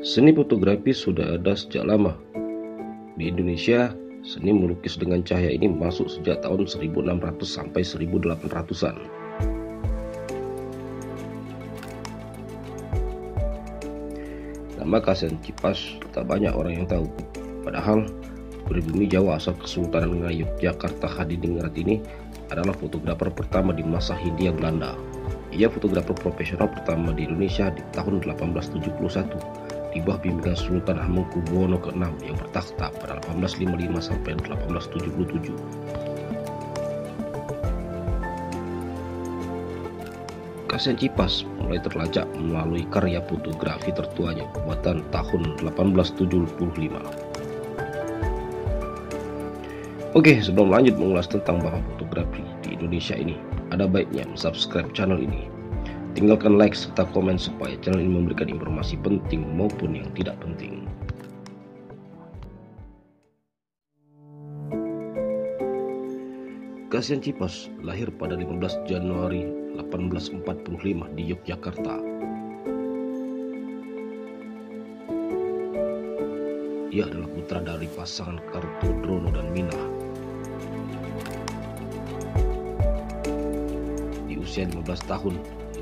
Seni fotografi sudah ada sejak lama. Di Indonesia, seni melukis dengan cahaya ini masuk sejak tahun 1600 sampai 1800-an. Nama Kasian Cipas tak banyak orang yang tahu. Padahal pribumi Jawa asal Kesultanan Yogyakarta Hadiningrat ini adalah fotografer pertama di masa Hindia Belanda. Ia fotografer profesional pertama di Indonesia di tahun 1871 di bawah bimbingan Sultan Hamengkubuwono ke-6 yang bertakhta pada 1855 sampai 1877. Kasian Cipas mulai terlacak melalui karya fotografi tertuanya buatan tahun 1875. Oke, sebelum lanjut mengulas tentang bahan fotografi di Indonesia ini, ada baiknya subscribe channel ini Tinggalkan like serta komen supaya channel ini memberikan informasi penting maupun yang tidak penting. Kasian Cipas lahir pada 15 Januari 1845 di Yogyakarta. Ia adalah putra dari pasangan Kartodrono dan Minah. Di usia 15 tahun,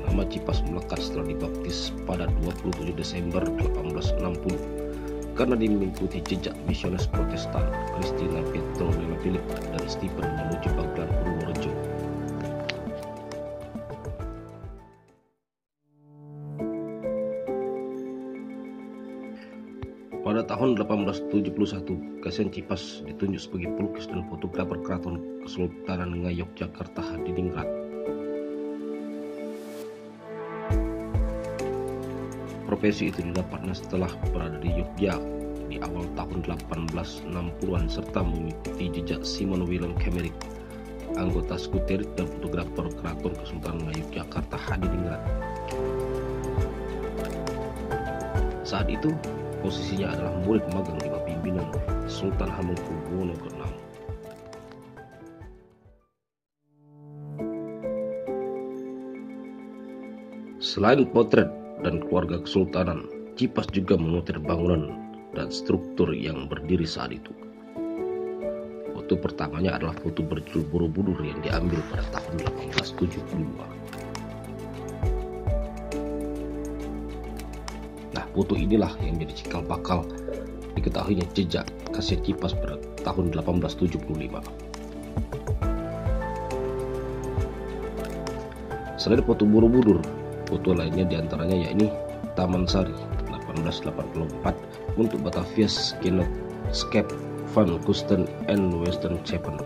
Nama Cipas melekat setelah dibaptis pada 27 Desember 1860 karena mengikuti jejak misionaris Protestan Christina Petronella Philip dan Stephen menuju Baghdad Purworejo. Pada tahun 1871, Kasian Cipas ditunjuk sebagai pelukis dan fotografer keraton Kesultanan Ngayogyakarta Hadiningrat Profesi itu didapatnya setelah berada di Yogyakarta di awal tahun 1860-an serta mengikuti jejak Simon William Kemmerik, anggota skuter dan fotografer Keraton Kesultanan Yogyakarta Hadiningrat. Saat itu, posisinya adalah murid magang di bawah pimpinan Sultan Hamengkubuwono ke-6. Selain potret dan keluarga kesultanan, Cipas juga memotret bangunan dan struktur yang berdiri saat itu. Foto pertamanya adalah foto berjudul Borobudur yang diambil pada tahun 1872. Nah, foto inilah yang menjadi cikal bakal diketahuinya jejak kaset Cipas pada tahun 1875. Selain foto Borobudur, Foto lainnya di antaranya yakni Taman Sari 1884 untuk Batavia Scape Van Kusten and Western Japan.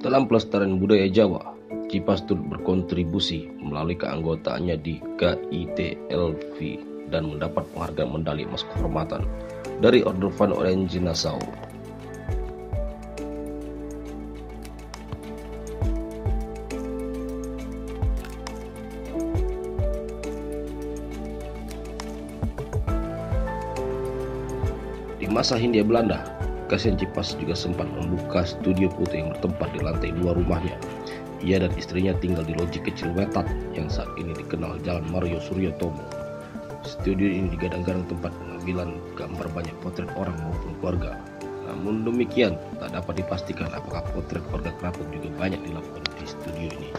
Dalam pelestarian budaya Jawa, Cipas turut berkontribusi melalui keanggotaannya di KITLV dan mendapat penghargaan medali emas kehormatan dari Order Van Orange Nassau. Di masa Hindia Belanda, Kasian Cipas juga sempat membuka studio foto yang bertempat di lantai dua rumahnya ia dan istrinya tinggal di loji kecil Wetat yang saat ini dikenal Jalan Mario Suryotomo. Studio ini digadang-gadang tempat pengambilan gambar banyak potret orang maupun keluarga. Namun demikian, tak dapat dipastikan apakah potret keluarga keraton juga banyak dilakukan di studio ini.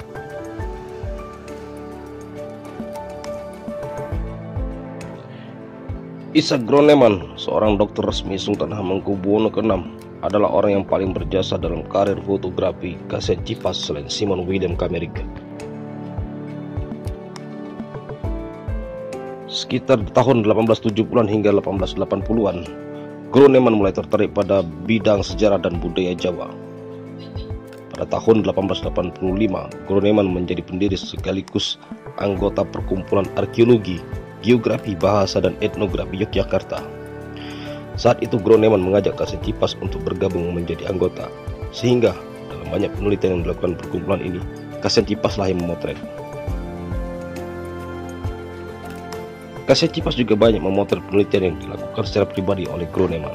Isa Groneman, seorang dokter resmi Sultan Hamengkubuwono ke-6 adalah orang yang paling berjasa dalam karir fotografi kaset Cipas selain Simon William Kamerik. Sekitar tahun 1870-an hingga 1880-an, Groneman mulai tertarik pada bidang sejarah dan budaya Jawa. Pada tahun 1885, Groneman menjadi pendiri sekaligus anggota perkumpulan arkeologi, geografi, bahasa, dan etnografi Yogyakarta. Saat itu Groneman mengajak Kasih Cipas untuk bergabung menjadi anggota, sehingga dalam banyak penelitian yang dilakukan perkumpulan ini, Kasih Cipas lah yang memotret. Kaset Cipas juga banyak memotret penelitian yang dilakukan secara pribadi oleh Groneman.